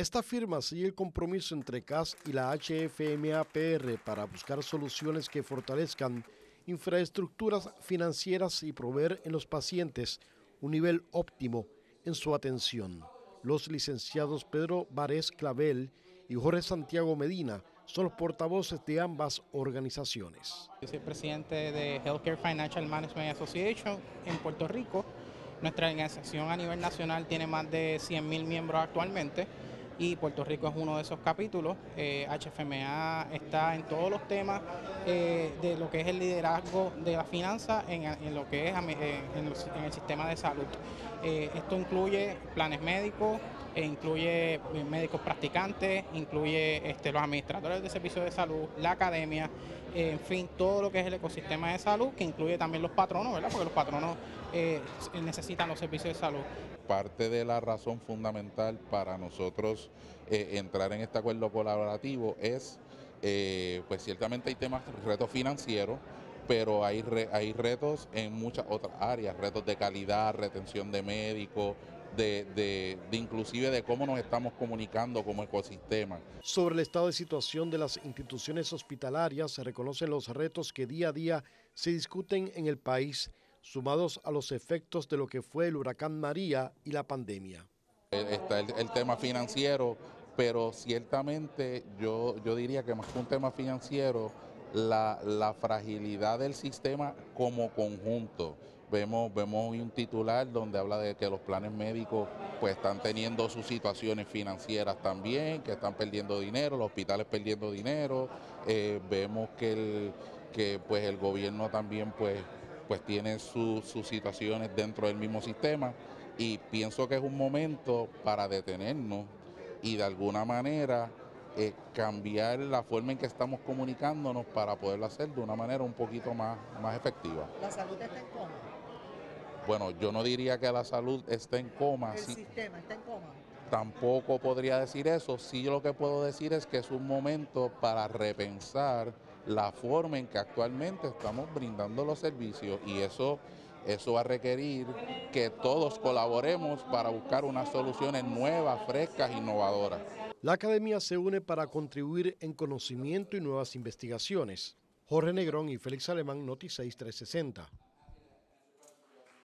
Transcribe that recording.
Esta firma sigue el compromiso entre CAS y la HFMAPR para buscar soluciones que fortalezcan infraestructuras financieras y proveer en los pacientes un nivel óptimo en su atención. Los licenciados Pedro Varés Clavel y Jorge Santiago Medina son los portavoces de ambas organizaciones. Yo soy presidente de Healthcare Financial Management Association en Puerto Rico. Nuestra organización a nivel nacional tiene más de 100.000 miembros actualmente y Puerto Rico es uno de esos capítulos. HFMA eh, está en todos los temas eh, de lo que es el liderazgo de la finanza en, lo que es eh, en, el sistema de salud. esto incluye planes médicos, e incluye médicos practicantes, incluye este, los administradores de servicios de salud, la academia, en fin, todo lo que es el ecosistema de salud, que incluye también los patronos, ¿verdad? Porque los patronos necesitan los servicios de salud parte de la razón fundamental para nosotros eh, entrar en este acuerdo colaborativo es, eh, pues ciertamente hay temas, retos financieros, pero hay, hay retos en muchas otras áreas, retos de calidad, retención de médicos, de, de, de, inclusive de cómo nos estamos comunicando como ecosistema. Sobre el estado de situación de las instituciones hospitalarias, se reconocen los retos que día a día se discuten en el país sumados a los efectos de lo que fue el huracán María y la pandemia. Está el, tema financiero, pero ciertamente yo, yo diría que más que un tema financiero, la, fragilidad del sistema como conjunto. Vemos, vemos un titular donde habla de que los planes médicos pues están teniendo sus situaciones financieras también, que están perdiendo dinero, los hospitales perdiendo dinero. Eh, vemos que el, que pues el gobierno también pues pues tiene sus situaciones dentro del mismo sistema y pienso que es un momento para detenernos y de alguna manera eh, cambiar la forma en que estamos comunicándonos para poderlo hacer de una manera un poquito más, más efectiva. ¿La salud está en coma? Bueno, yo no diría que la salud esté en coma. ¿El sistema está en coma? Tampoco podría decir eso. Sí lo que puedo decir es que es un momento para repensar la forma en que actualmente estamos brindando los servicios y eso, eso va a requerir que todos colaboremos para buscar unas soluciones nuevas, frescas, innovadoras. La academia se une para contribuir en conocimiento y nuevas investigaciones. Jorge Negrón y Félix Alemán, Noti 6360.